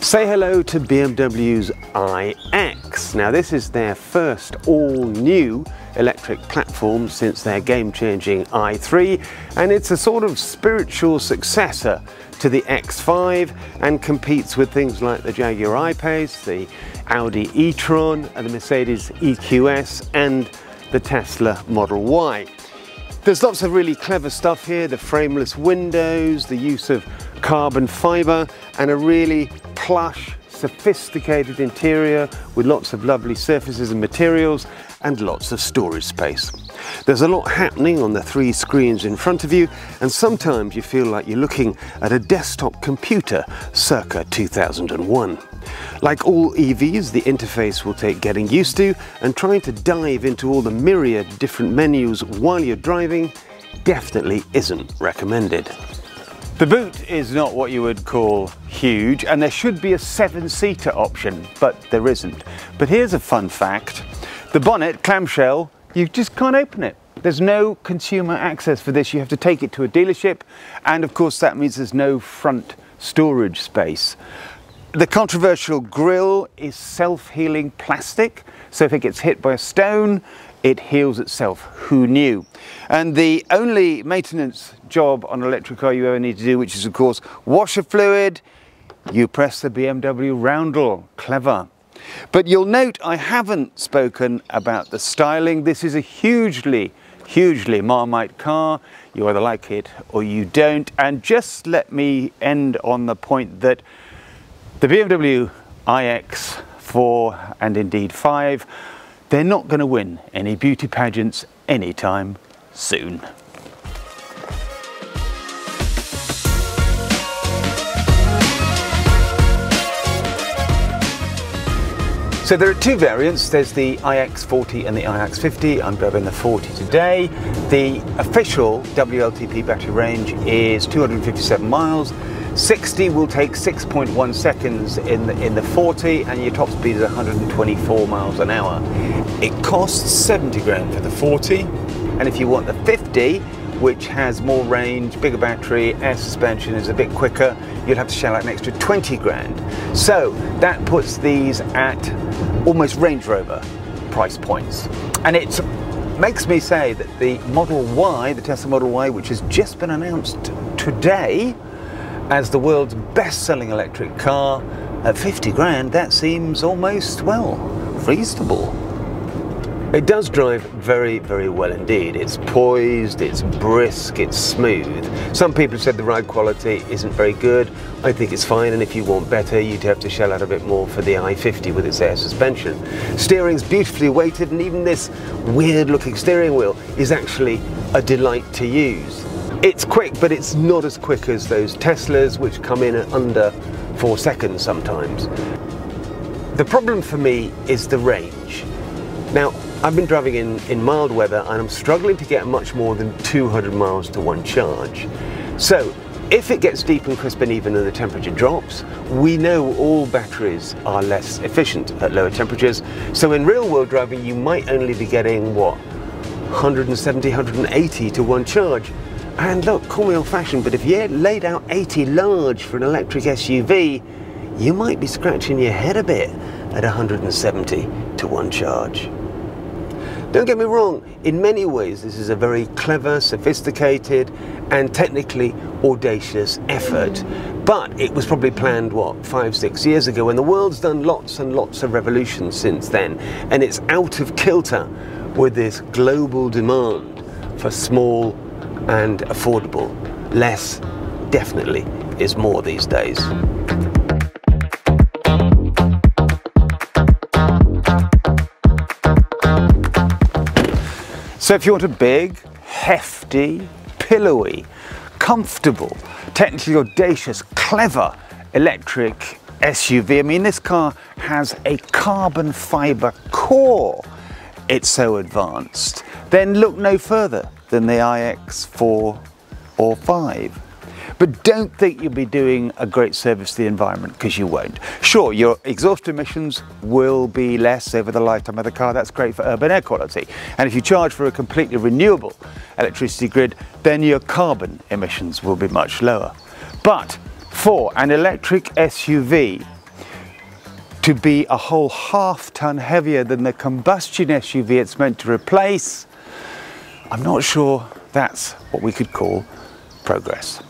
Say hello to BMW's iX. Now this is their first all-new electric platform since their game-changing i3 and it's a sort of spiritual successor to the X5 and competes with things like the Jaguar I-Pace, the Audi e-tron the Mercedes EQS and the Tesla Model Y. There's lots of really clever stuff here, the frameless windows, the use of carbon fibre and a really plush, sophisticated interior with lots of lovely surfaces and materials and lots of storage space. There's a lot happening on the three screens in front of you and sometimes you feel like you're looking at a desktop computer circa 2001. Like all EVs, the interface will take getting used to and trying to dive into all the myriad different menus while you're driving definitely isn't recommended. The boot is not what you would call huge and there should be a seven-seater option, but there isn't. But here's a fun fact. The bonnet, clamshell, you just can't open it. There's no consumer access for this. You have to take it to a dealership and of course that means there's no front storage space. The controversial grill is self-healing plastic, so if it gets hit by a stone, it heals itself. Who knew? And the only maintenance job on an electric car you ever need to do, which is of course washer fluid, you press the BMW roundel. Clever. But you'll note I haven't spoken about the styling. This is a hugely, hugely Marmite car. You either like it or you don't. And just let me end on the point that the BMW iX4 and indeed 5 they're not going to win any beauty pageants anytime soon. So there are two variants, there's the iX40 and the iX50. I'm driving the 40 today. The official WLTP battery range is 257 miles. 60 will take 6.1 seconds in the, in the 40 and your top speed is 124 miles an hour. It costs 70 grand for the 40 and if you want the 50 which has more range, bigger battery, air suspension is a bit quicker, you'd have to shell out an extra 20 grand. So that puts these at almost Range Rover price points. And it makes me say that the Model Y, the Tesla Model Y, which has just been announced today, as the world's best-selling electric car at 50 grand, that seems almost, well, reasonable. It does drive very, very well indeed. It's poised, it's brisk, it's smooth. Some people have said the ride quality isn't very good. I think it's fine, and if you want better, you'd have to shell out a bit more for the i50 with its air suspension. Steering's beautifully weighted, and even this weird-looking steering wheel is actually a delight to use. It's quick, but it's not as quick as those Teslas, which come in at under four seconds sometimes. The problem for me is the range. Now, I've been driving in, in mild weather and I'm struggling to get much more than 200 miles to one charge. So, if it gets deep and crisp and even and the temperature drops, we know all batteries are less efficient at lower temperatures. So in real world driving, you might only be getting, what, 170, 180 to one charge. And look, call me old fashioned, but if you laid out 80 large for an electric SUV, you might be scratching your head a bit at 170 to one charge. Don't get me wrong, in many ways this is a very clever, sophisticated and technically audacious effort. But it was probably planned, what, five, six years ago, and the world's done lots and lots of revolutions since then. And it's out of kilter with this global demand for small and affordable. Less definitely is more these days. So if you want a big, hefty, pillowy, comfortable, technically audacious, clever electric SUV, I mean this car has a carbon fibre core. It's so advanced. Then look no further than the iX4 or 5. But don't think you'll be doing a great service to the environment because you won't. Sure, your exhaust emissions will be less over the lifetime of the car. That's great for urban air quality. And if you charge for a completely renewable electricity grid, then your carbon emissions will be much lower. But for an electric SUV, to be a whole half ton heavier than the combustion SUV it's meant to replace, I'm not sure that's what we could call progress.